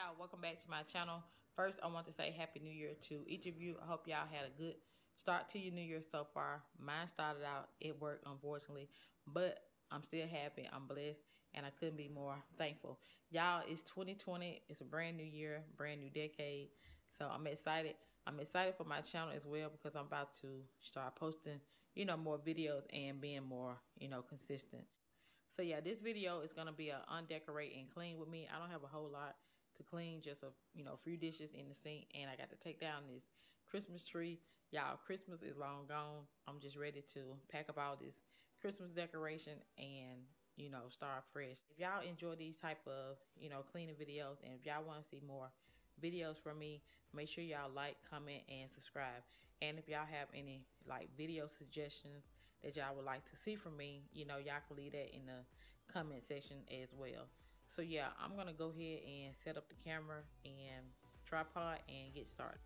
y'all. Welcome back to my channel. First i want to say happy new year to each of you. I hope y'all had a good start to your new year so far. Mine started out at work unfortunately but i'm still happy. I'm blessed and i couldn't be more thankful. Y'all it's 2020 it's a brand new year brand new decade. So i'm excited. I'm excited for my channel as well because i'm about to start posting you know more videos and being more you know consistent. So yeah, this video is gonna be a undecorate and clean with me. I don't have a whole lot to clean, just a you know few dishes in the sink, and I got to take down this Christmas tree. Y'all, Christmas is long gone. I'm just ready to pack up all this Christmas decoration and you know start fresh. If y'all enjoy these type of you know cleaning videos, and if y'all want to see more videos from me, make sure y'all like, comment, and subscribe. And if y'all have any like video suggestions that y'all would like to see from me, you know, y'all can leave that in the comment section as well. So yeah, I'm gonna go ahead and set up the camera and tripod and get started.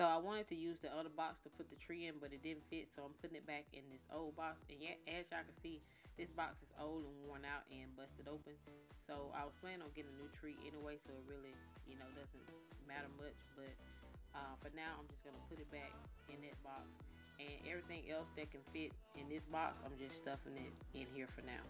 So I wanted to use the other box to put the tree in, but it didn't fit. So I'm putting it back in this old box. And yet, as y'all can see, this box is old and worn out and busted open. So I was planning on getting a new tree anyway. So it really, you know, doesn't matter much. But uh, for now, I'm just going to put it back in that box. And everything else that can fit in this box, I'm just stuffing it in here for now.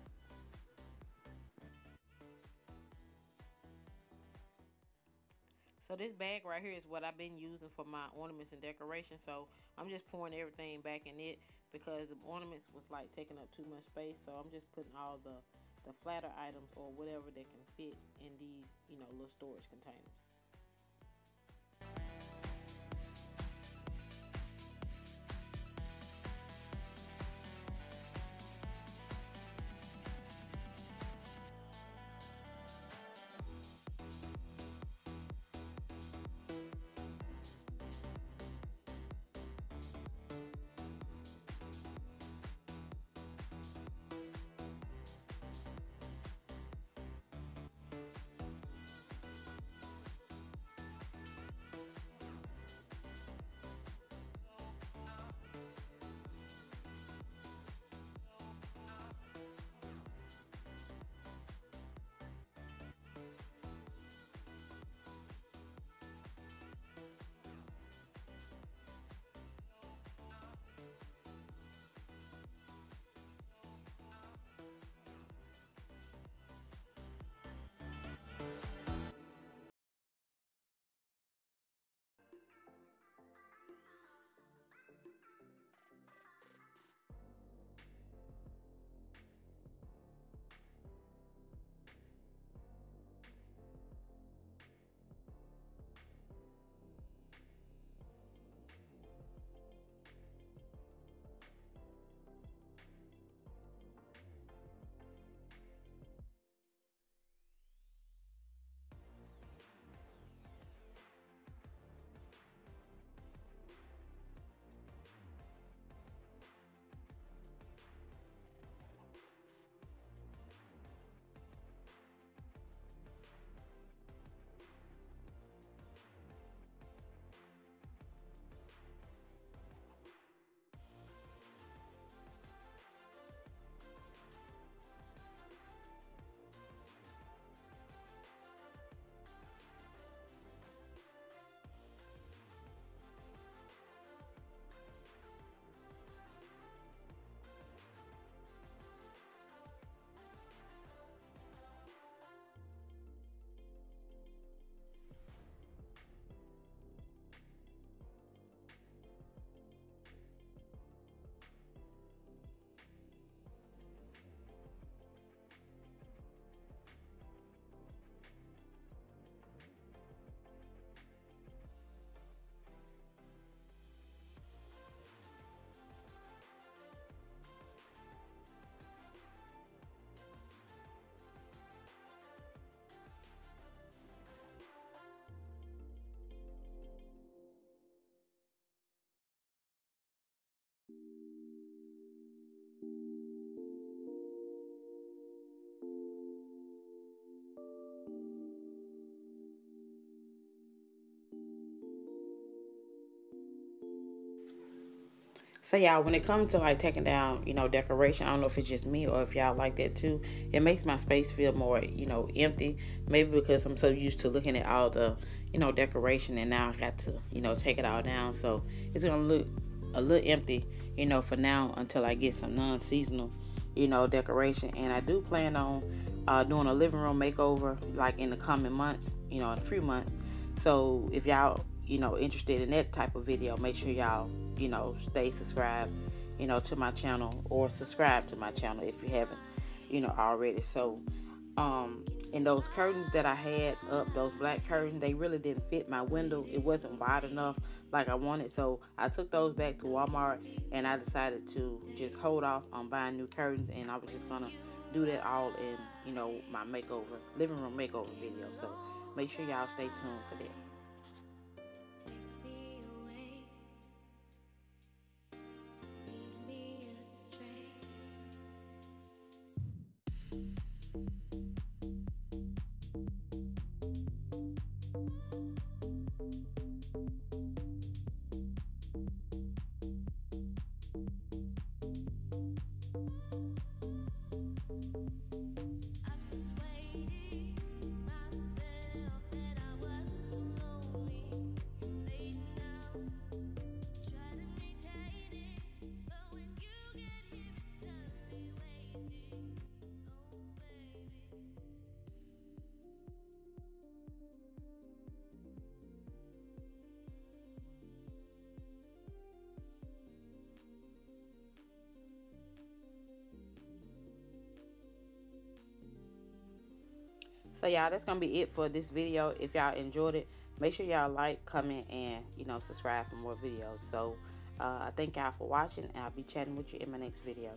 So this bag right here is what I've been using for my ornaments and decorations. So I'm just pouring everything back in it because the ornaments was like taking up too much space. So I'm just putting all the, the flatter items or whatever that can fit in these, you know, little storage containers. So y'all, when it comes to like taking down, you know, decoration, I don't know if it's just me or if y'all like that too. It makes my space feel more, you know, empty. Maybe because I'm so used to looking at all the, you know, decoration and now I got to, you know, take it all down. So it's gonna look a little empty, you know, for now until I get some non-seasonal, you know, decoration. And I do plan on uh, doing a living room makeover like in the coming months, you know, in a few months. So if y'all, you know, interested in that type of video, make sure y'all, you know, stay subscribed, you know, to my channel or subscribe to my channel if you haven't, you know, already. So, um, and those curtains that I had up, those black curtains, they really didn't fit my window. It wasn't wide enough like I wanted. So I took those back to Walmart and I decided to just hold off on buying new curtains and I was just gonna do that all in, you know, my makeover, living room makeover video. So make sure y'all stay tuned for that. So y'all, that's gonna be it for this video. If y'all enjoyed it, make sure y'all like, comment, and you know subscribe for more videos. So uh, thank y'all for watching, and I'll be chatting with you in my next video.